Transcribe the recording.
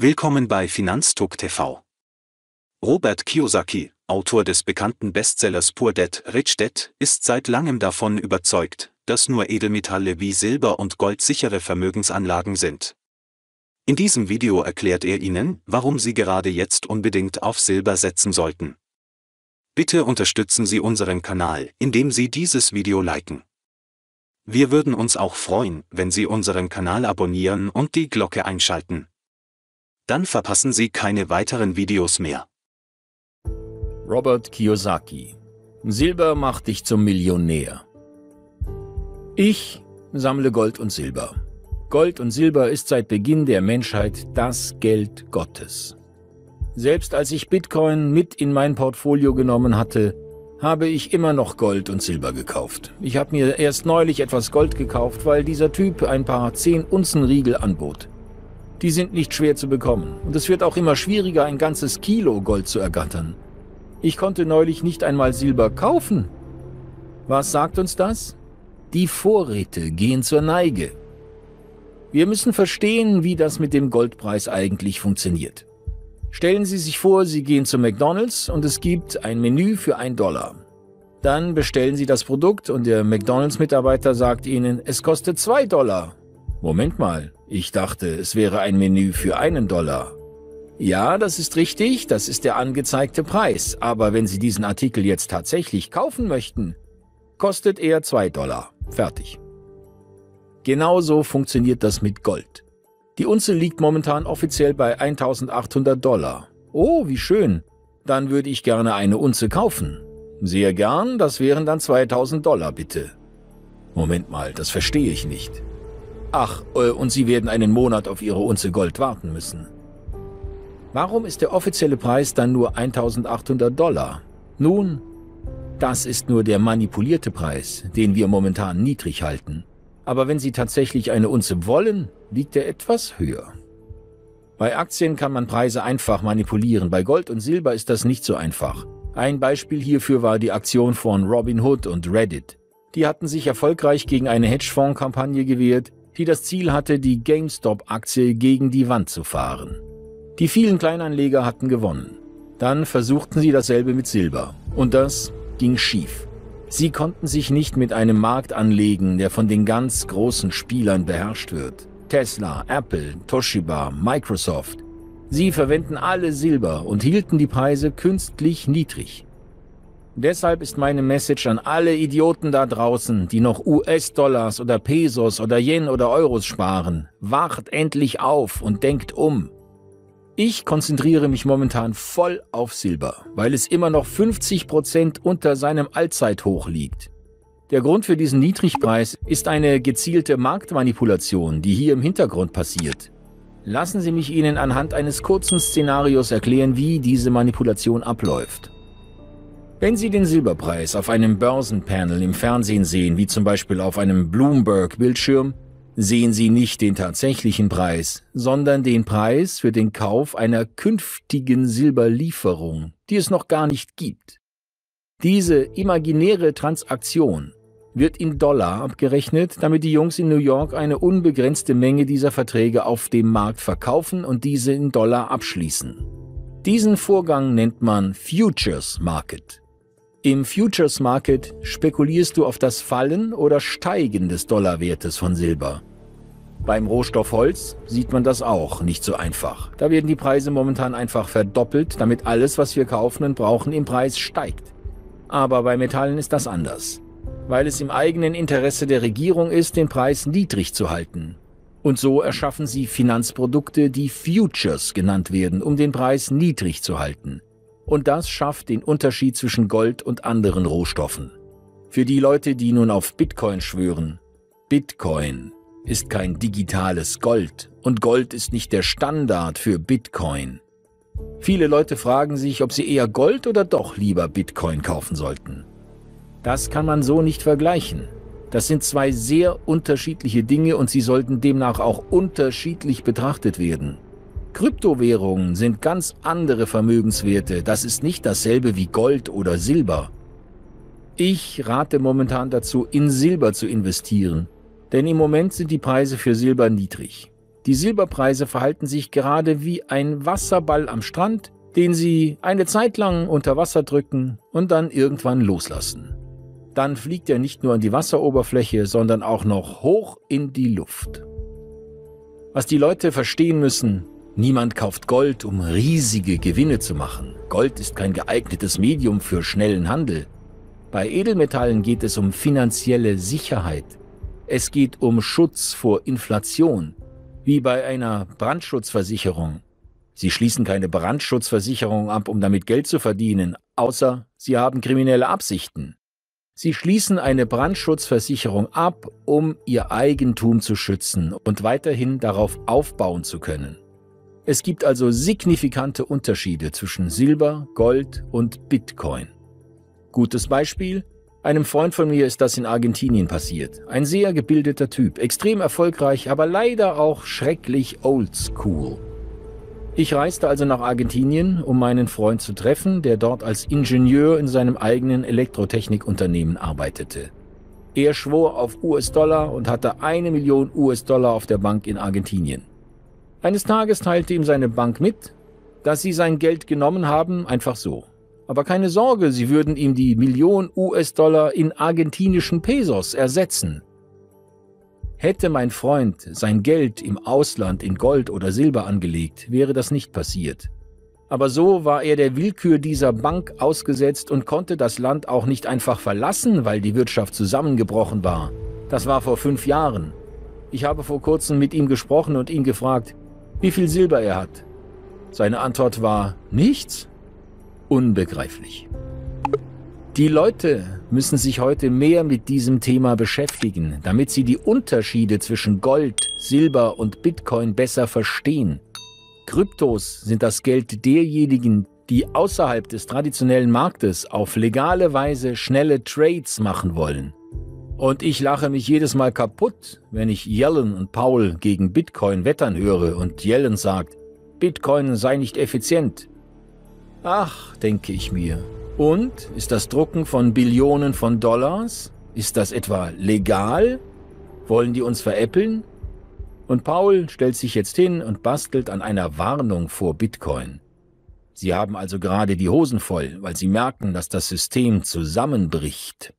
Willkommen bei Finanztalk TV. Robert Kiyosaki, Autor des bekannten Bestsellers Poor Dad, Rich Dad, ist seit langem davon überzeugt, dass nur Edelmetalle wie Silber und Gold sichere Vermögensanlagen sind. In diesem Video erklärt er Ihnen, warum Sie gerade jetzt unbedingt auf Silber setzen sollten. Bitte unterstützen Sie unseren Kanal, indem Sie dieses Video liken. Wir würden uns auch freuen, wenn Sie unseren Kanal abonnieren und die Glocke einschalten. Dann verpassen Sie keine weiteren Videos mehr. Robert Kiyosaki Silber macht dich zum Millionär. Ich sammle Gold und Silber. Gold und Silber ist seit Beginn der Menschheit das Geld Gottes. Selbst als ich Bitcoin mit in mein Portfolio genommen hatte, habe ich immer noch Gold und Silber gekauft. Ich habe mir erst neulich etwas Gold gekauft, weil dieser Typ ein paar 10 Unzen Riegel anbot. Die sind nicht schwer zu bekommen und es wird auch immer schwieriger, ein ganzes Kilo Gold zu ergattern. Ich konnte neulich nicht einmal Silber kaufen. Was sagt uns das? Die Vorräte gehen zur Neige. Wir müssen verstehen, wie das mit dem Goldpreis eigentlich funktioniert. Stellen Sie sich vor, Sie gehen zu McDonald's und es gibt ein Menü für ein Dollar. Dann bestellen Sie das Produkt und der McDonald's-Mitarbeiter sagt Ihnen, es kostet zwei Dollar. Moment mal, ich dachte, es wäre ein Menü für einen Dollar. Ja, das ist richtig, das ist der angezeigte Preis, aber wenn Sie diesen Artikel jetzt tatsächlich kaufen möchten, kostet er zwei Dollar. Fertig. Genauso funktioniert das mit Gold. Die Unze liegt momentan offiziell bei 1800 Dollar. Oh, wie schön. Dann würde ich gerne eine Unze kaufen. Sehr gern, das wären dann 2000 Dollar bitte. Moment mal, das verstehe ich nicht. Ach, äh, und Sie werden einen Monat auf Ihre Unze Gold warten müssen. Warum ist der offizielle Preis dann nur 1800 Dollar? Nun, das ist nur der manipulierte Preis, den wir momentan niedrig halten. Aber wenn Sie tatsächlich eine Unze wollen, liegt er etwas höher. Bei Aktien kann man Preise einfach manipulieren, bei Gold und Silber ist das nicht so einfach. Ein Beispiel hierfür war die Aktion von Robinhood und Reddit. Die hatten sich erfolgreich gegen eine Hedgefonds-Kampagne gewehrt, die das Ziel hatte, die GameStop-Aktie gegen die Wand zu fahren. Die vielen Kleinanleger hatten gewonnen. Dann versuchten sie dasselbe mit Silber. Und das ging schief. Sie konnten sich nicht mit einem Markt anlegen, der von den ganz großen Spielern beherrscht wird. Tesla, Apple, Toshiba, Microsoft. Sie verwenden alle Silber und hielten die Preise künstlich niedrig. Deshalb ist meine Message an alle Idioten da draußen, die noch US-Dollars oder Pesos oder Yen oder Euros sparen. Wacht endlich auf und denkt um. Ich konzentriere mich momentan voll auf Silber, weil es immer noch 50 Prozent unter seinem Allzeithoch liegt. Der Grund für diesen Niedrigpreis ist eine gezielte Marktmanipulation, die hier im Hintergrund passiert. Lassen Sie mich Ihnen anhand eines kurzen Szenarios erklären, wie diese Manipulation abläuft. Wenn Sie den Silberpreis auf einem Börsenpanel im Fernsehen sehen, wie zum Beispiel auf einem Bloomberg-Bildschirm, sehen Sie nicht den tatsächlichen Preis, sondern den Preis für den Kauf einer künftigen Silberlieferung, die es noch gar nicht gibt. Diese imaginäre Transaktion wird in Dollar abgerechnet, damit die Jungs in New York eine unbegrenzte Menge dieser Verträge auf dem Markt verkaufen und diese in Dollar abschließen. Diesen Vorgang nennt man Futures Market. Im Futures Market spekulierst du auf das Fallen oder Steigen des Dollarwertes von Silber. Beim Rohstoff Holz sieht man das auch nicht so einfach. Da werden die Preise momentan einfach verdoppelt, damit alles, was wir kaufen und brauchen, im Preis steigt. Aber bei Metallen ist das anders, weil es im eigenen Interesse der Regierung ist, den Preis niedrig zu halten. Und so erschaffen sie Finanzprodukte, die Futures genannt werden, um den Preis niedrig zu halten. Und das schafft den Unterschied zwischen Gold und anderen Rohstoffen. Für die Leute, die nun auf Bitcoin schwören, Bitcoin ist kein digitales Gold und Gold ist nicht der Standard für Bitcoin. Viele Leute fragen sich, ob sie eher Gold oder doch lieber Bitcoin kaufen sollten. Das kann man so nicht vergleichen. Das sind zwei sehr unterschiedliche Dinge und sie sollten demnach auch unterschiedlich betrachtet werden. Kryptowährungen sind ganz andere Vermögenswerte, das ist nicht dasselbe wie Gold oder Silber. Ich rate momentan dazu, in Silber zu investieren, denn im Moment sind die Preise für Silber niedrig. Die Silberpreise verhalten sich gerade wie ein Wasserball am Strand, den sie eine Zeit lang unter Wasser drücken und dann irgendwann loslassen. Dann fliegt er nicht nur an die Wasseroberfläche, sondern auch noch hoch in die Luft. Was die Leute verstehen müssen, niemand kauft Gold, um riesige Gewinne zu machen. Gold ist kein geeignetes Medium für schnellen Handel. Bei Edelmetallen geht es um finanzielle Sicherheit. Es geht um Schutz vor Inflation, wie bei einer Brandschutzversicherung. Sie schließen keine Brandschutzversicherung ab, um damit Geld zu verdienen, außer Sie haben kriminelle Absichten. Sie schließen eine Brandschutzversicherung ab, um Ihr Eigentum zu schützen und weiterhin darauf aufbauen zu können. Es gibt also signifikante Unterschiede zwischen Silber, Gold und Bitcoin. Gutes Beispiel, einem Freund von mir ist das in Argentinien passiert. Ein sehr gebildeter Typ, extrem erfolgreich, aber leider auch schrecklich oldschool. Ich reiste also nach Argentinien, um meinen Freund zu treffen, der dort als Ingenieur in seinem eigenen Elektrotechnikunternehmen arbeitete. Er schwor auf US-Dollar und hatte eine Million US-Dollar auf der Bank in Argentinien. Eines Tages teilte ihm seine Bank mit, dass sie sein Geld genommen haben, einfach so. Aber keine Sorge, sie würden ihm die Million US-Dollar in argentinischen Pesos ersetzen. Hätte mein Freund sein Geld im Ausland in Gold oder Silber angelegt, wäre das nicht passiert. Aber so war er der Willkür dieser Bank ausgesetzt und konnte das Land auch nicht einfach verlassen, weil die Wirtschaft zusammengebrochen war. Das war vor fünf Jahren. Ich habe vor kurzem mit ihm gesprochen und ihn gefragt, wie viel Silber er hat. Seine Antwort war nichts. Unbegreiflich. Die Leute müssen sich heute mehr mit diesem Thema beschäftigen, damit sie die Unterschiede zwischen Gold, Silber und Bitcoin besser verstehen. Kryptos sind das Geld derjenigen, die außerhalb des traditionellen Marktes auf legale Weise schnelle Trades machen wollen. Und ich lache mich jedes Mal kaputt, wenn ich Yellen und Paul gegen Bitcoin wettern höre und Yellen sagt, Bitcoin sei nicht effizient. Ach, denke ich mir, und ist das Drucken von Billionen von Dollars? Ist das etwa legal? Wollen die uns veräppeln? Und Paul stellt sich jetzt hin und bastelt an einer Warnung vor Bitcoin. Sie haben also gerade die Hosen voll, weil sie merken, dass das System zusammenbricht.